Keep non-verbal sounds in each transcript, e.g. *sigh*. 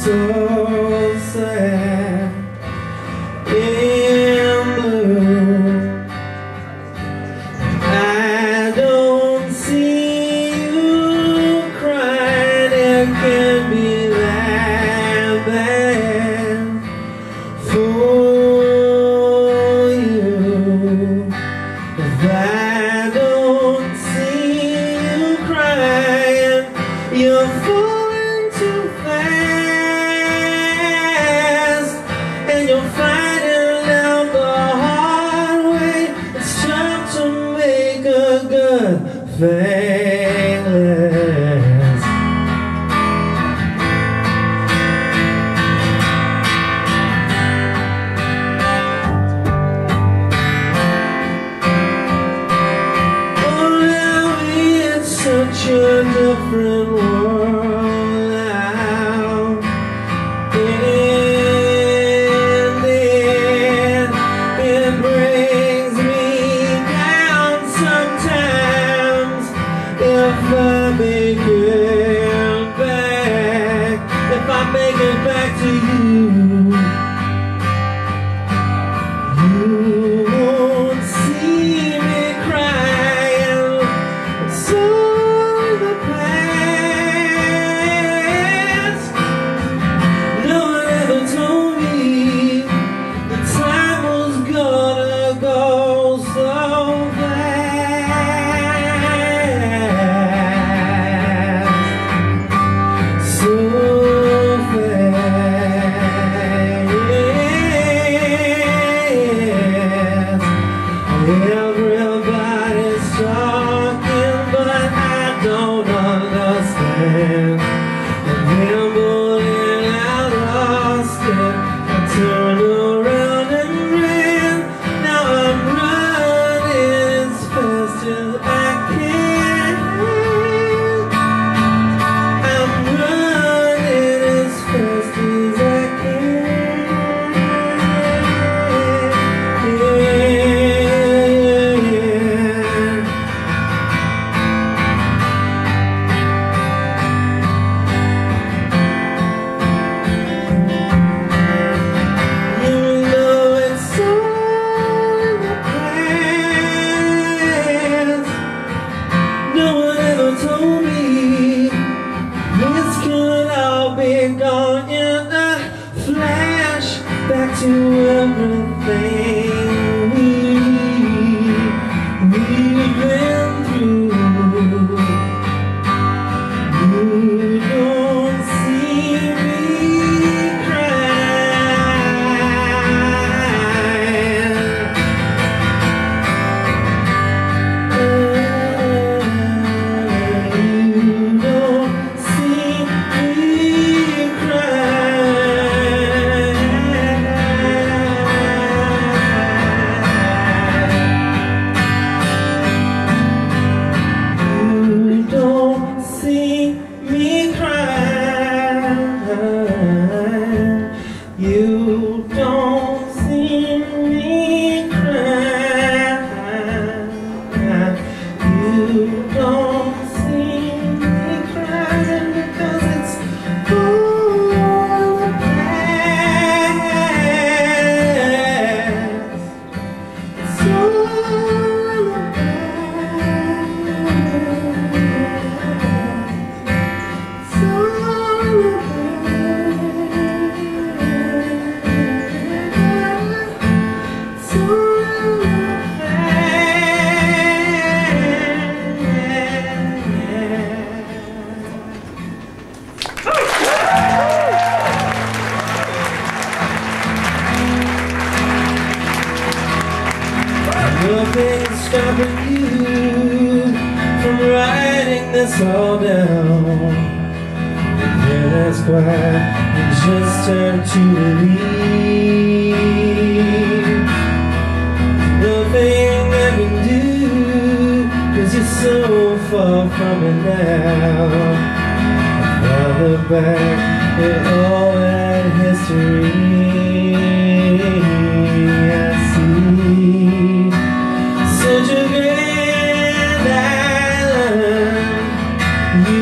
so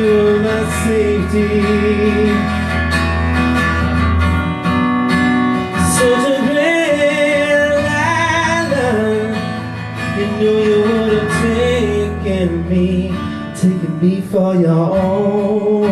feel my safety. So a grand You know you would have taken me Taken me for your own.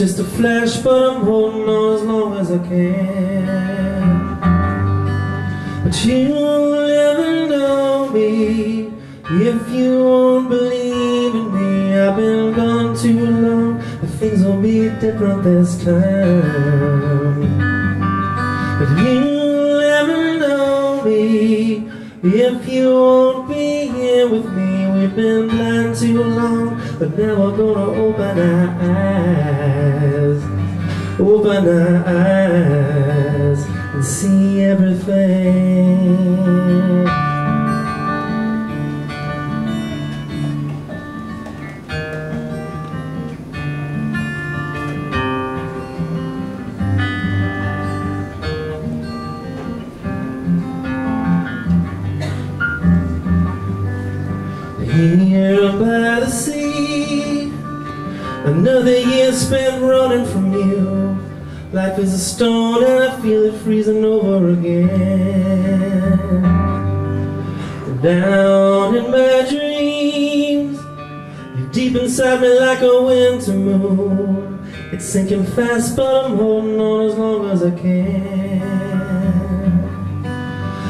just a flash, but I'm holding on as long as I can. But you'll never know me if you won't believe in me. I've been gone too long, but things will be different this time. But you'll never know me if you won't be here with me. We've been blind too long. But now I'm gonna open our eyes. Open our eyes And see everything. Another year spent running from you. Life is a stone and I feel it freezing over again. Down in my dreams You're deep inside me like a winter moon. It's sinking fast but I'm holding on as long as I can.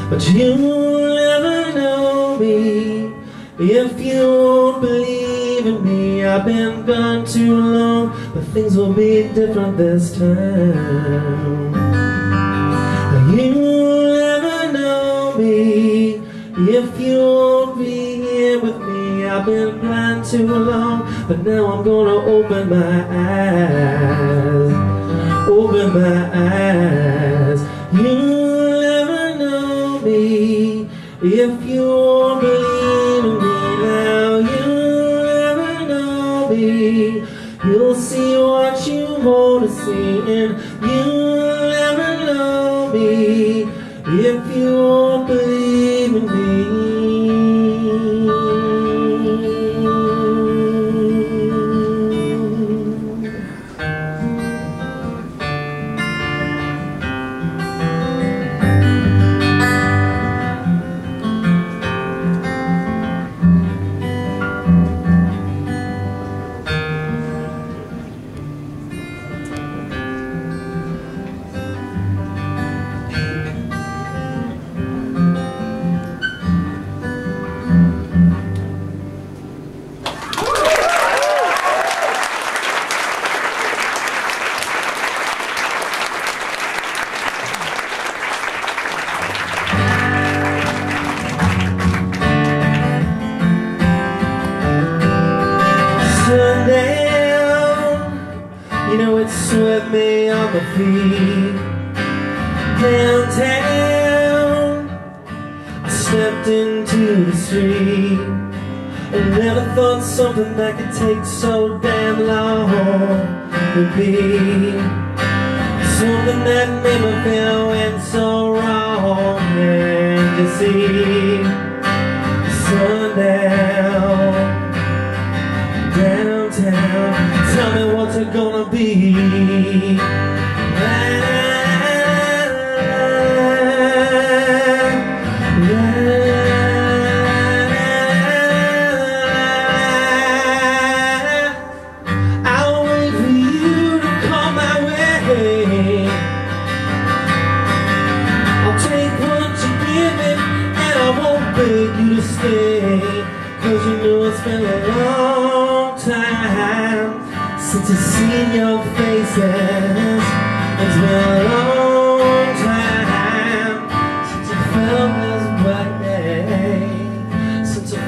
But you'll never know me If you won't believe in me. I've been gone too long But things will be different this time. You'll never know me. If you won't be here with me I've been blind too long But now I'm gonna open my eyes. Open my eyes. You'll never know me. If you won't believe You'll never know me. If you stepped into the street I never thought something that could take so damn long would be Something that made me feel went so wrong And you see Sundown downtown. Tell me what's it gonna be.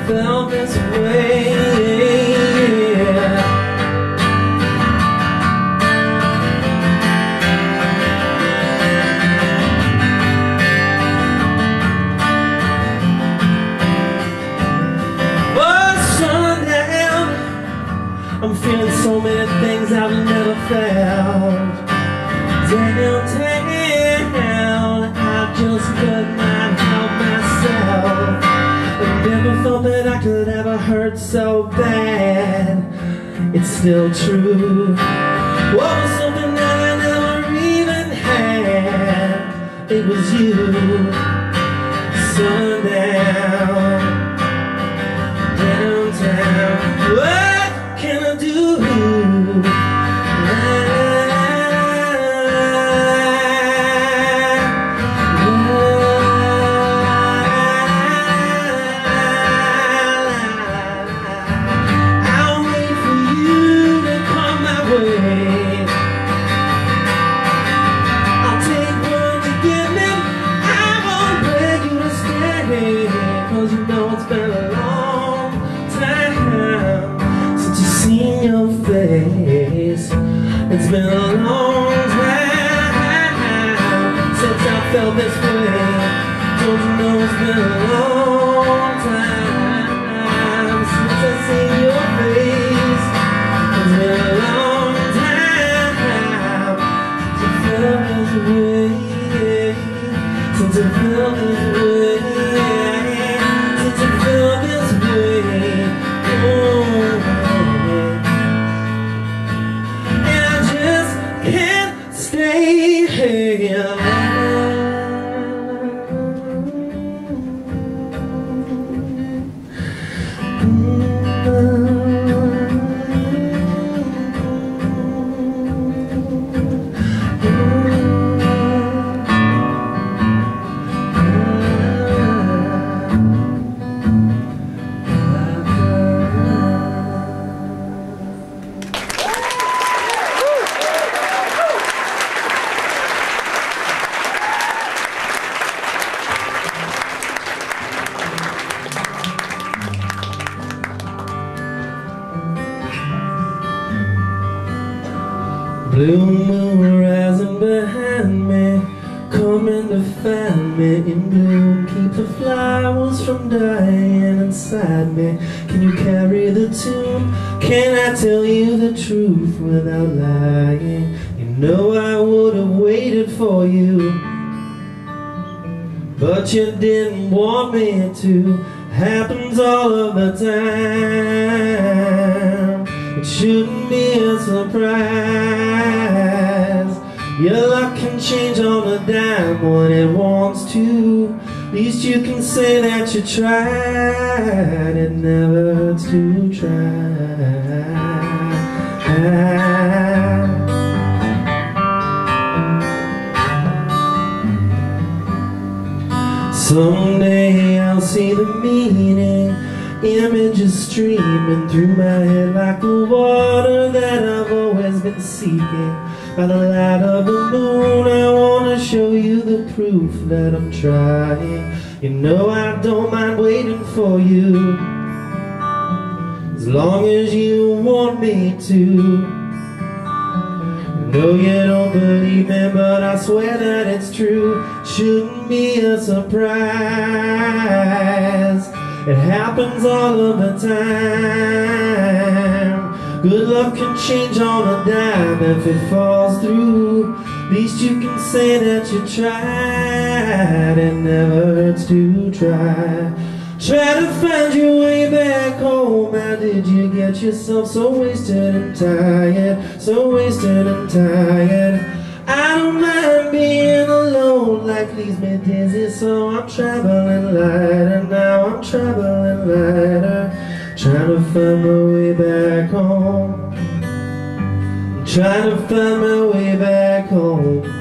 Felt this way still true. What was something that I never even had? It was you. Sundown surprise Your luck can change on a dime when it wants to. At least you can say that you tried. It never hurts to try. Someday I'll see the meaning Images streaming through my head Like the water that I've always been seeking By the light of the moon I wanna show you the proof that I'm trying You know I don't mind waiting for you As long as you want me to know you don't believe me, but I swear that it's true. Shouldn't be a surprise. It happens all of the time. Good luck can change on a dime if it falls through. At least you can say that you tried. It never hurts to try. Try to find your way back home How did you get yourself so wasted and tired So wasted and tired I don't mind being alone Life leaves me dizzy So I'm traveling lighter Now. I'm traveling lighter Trying to find my way back home. I'm Trying to find my way back home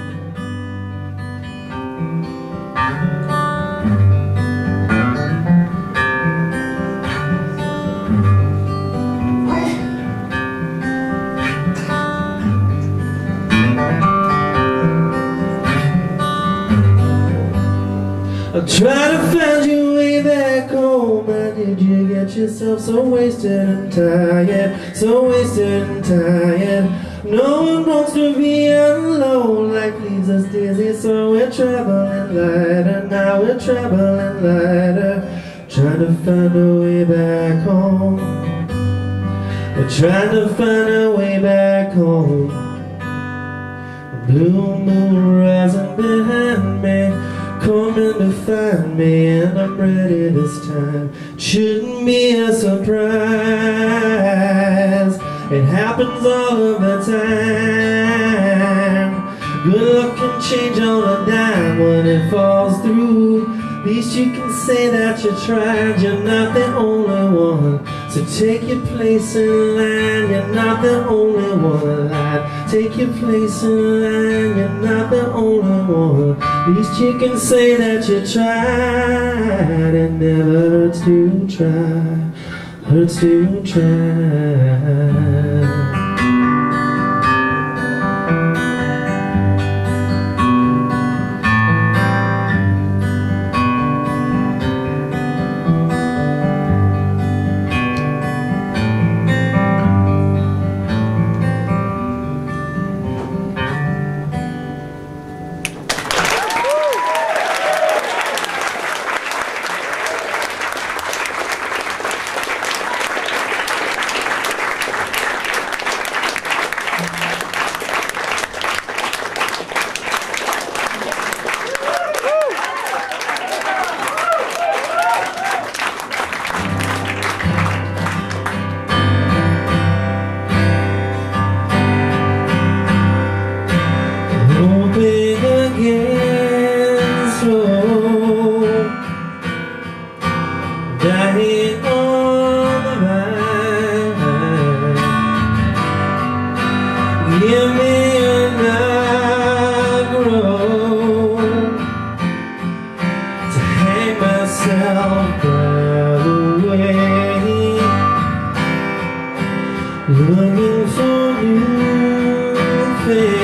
I'll try to find your way back home. How did you get yourself so wasted and tired So wasted and tired. No one wants to be alone Life leaves us dizzy so we're traveling lighter Now. We're traveling lighter. Trying to find a way back home. We're trying to find a way back home. Blue moon rising behind me coming to find me and I'm ready this time. Shouldn't be a surprise. It happens all of the time. Good luck can change on a dime when it falls through. At least you can say that you tried. You're not the only one So take your place in line You're not the only one. Alive Take your place in line You're not the only one. You can say that you tried It never hurts to try Hurts to try Looking for new things.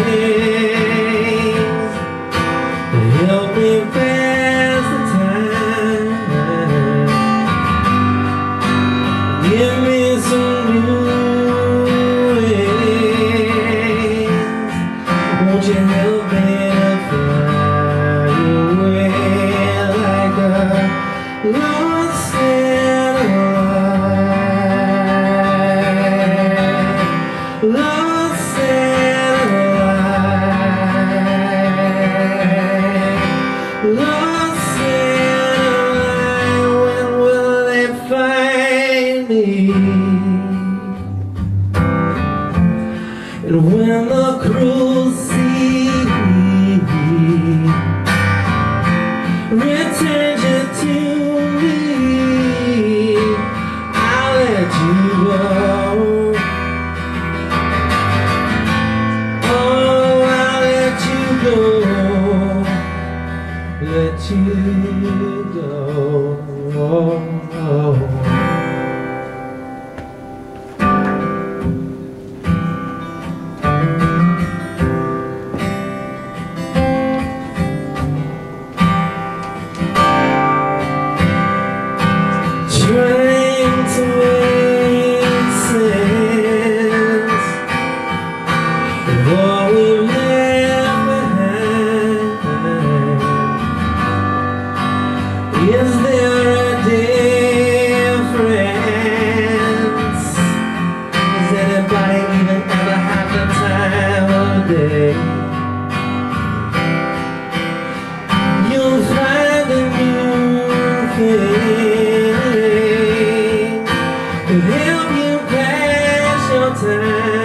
Pass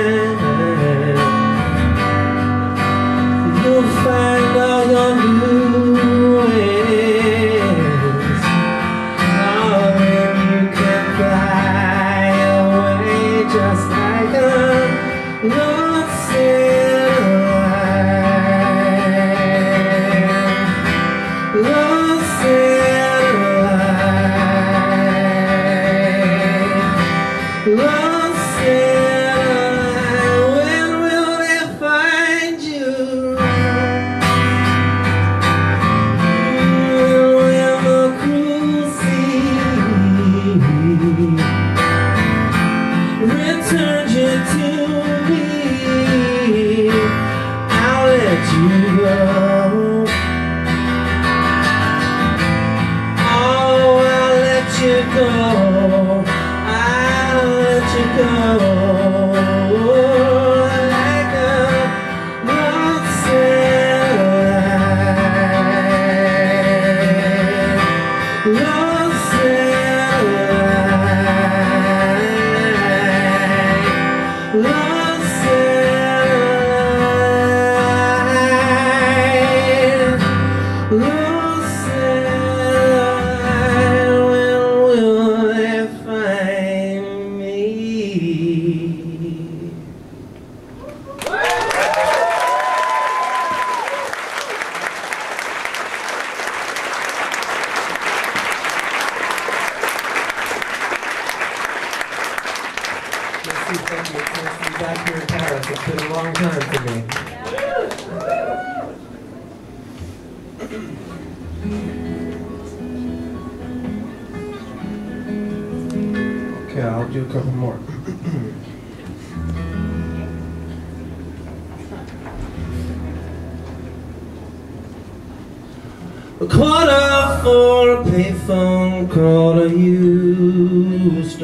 A quarter for a payphone call to Houston.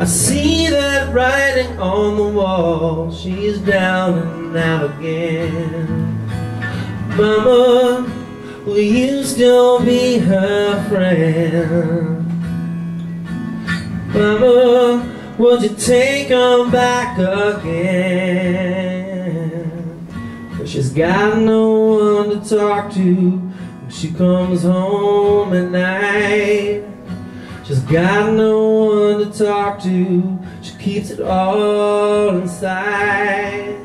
I see that writing on the wall. She's down and out again. Mama, will you still be her friend? Mama, would you take her back again? She's got no one to talk to when she comes home at night. She's got no one to talk to. She keeps it all inside.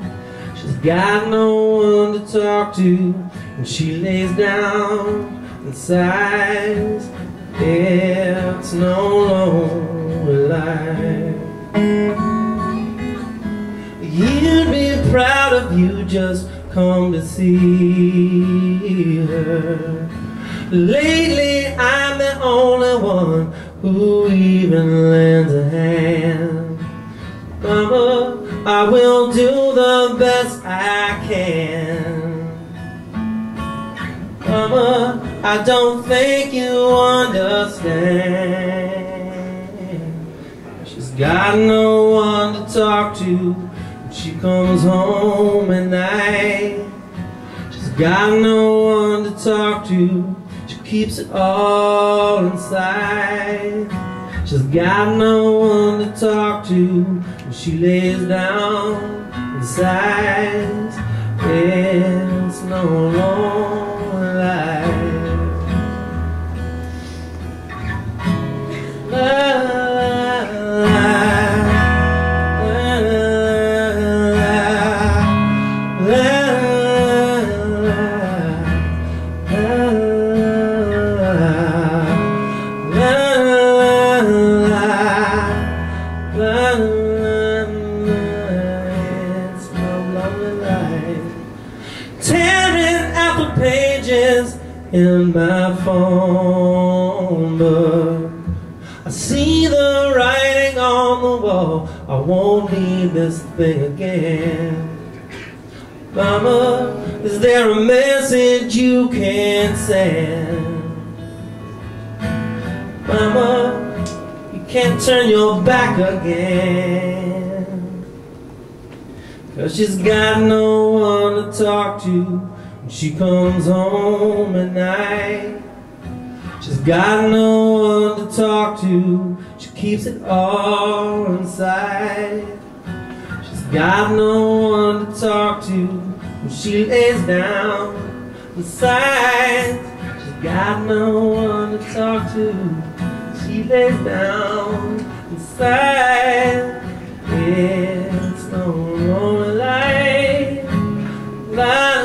She's got no one to talk to when she lays down and sighs. It's no longer life. You'd be proud of you just come to see her. Lately, I'm the only one who even lends a hand. Mama, I will do the best I can. Mama, I don't think you understand. She's got no one to talk to she comes home at night. She's got no one to talk to. She keeps it all inside. She's got no one to talk to when she lays down and sighs. It's no lonely life. Need this thing again. Mama, is there a message you can send? Mama, you can't turn your back again. Cause she's got no one to talk to when she comes home at night. She's got no one to talk to, she keeps it all inside. Got no one to talk to when she lays down inside. She's got no one to talk to she lays down inside. It's no lonely life. La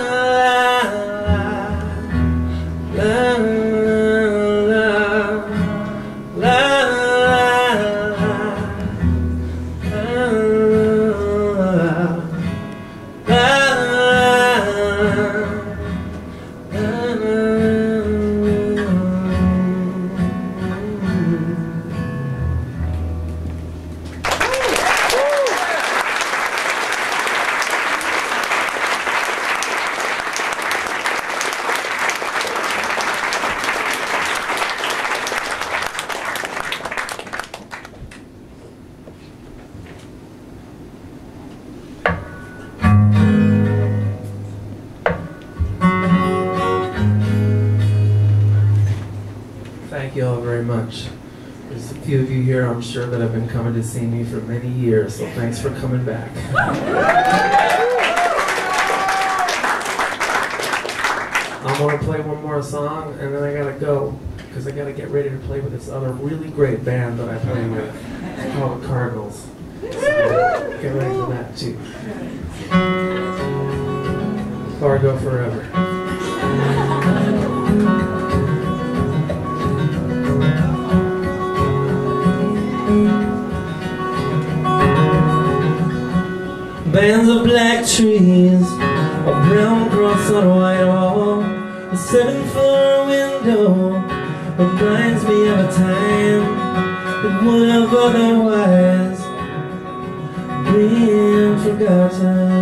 There's a few of you here, I'm sure, that have been coming to see me for many years, so thanks for coming back. *laughs* I'm gonna play one more song and then I gotta go because I gotta get ready to play with this other really great band that I play oh, with called the Cardinals. So get ready for that too. Fargo forever. Bands of black trees, a brown cross on a white wall, a seven-floor window reminds me of a time that would have otherwise been forgotten.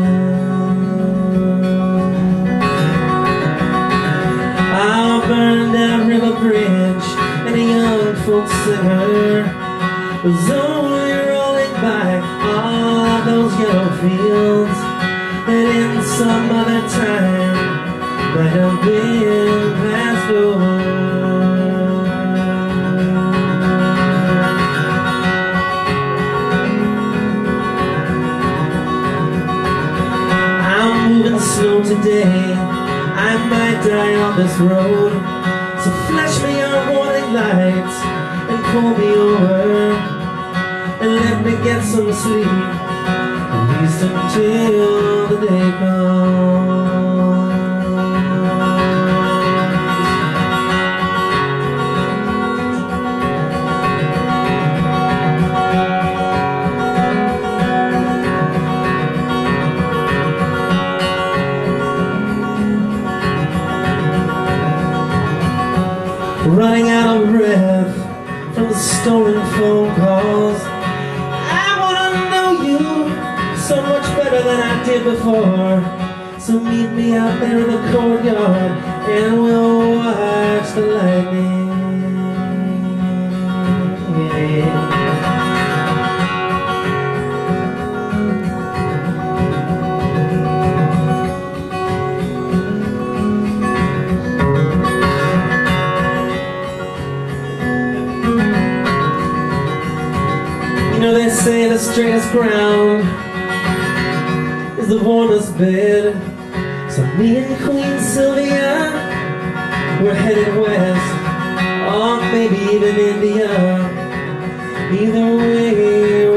I'll burn down River Bridge and a young folk singer was only rolling by those fields that in some other time might have been passed over. I'm moving slow today. I might die on this road. So flash me your warning lights and pull me over and let me get some sleep. Least until the day comes. running out of breath from the stolen than I did before. So meet me out there in the courtyard and we'll watch the lightning. You know they say the straightest ground the warmest bed. So me and Queen Sylvia, we're headed west, or maybe even India. Either way,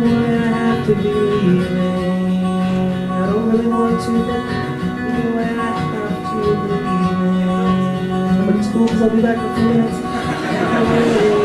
Way, I have to be leaving. I don't really want to, but either way, I have to be leaving. But it's cool because I'll be back in a few minutes.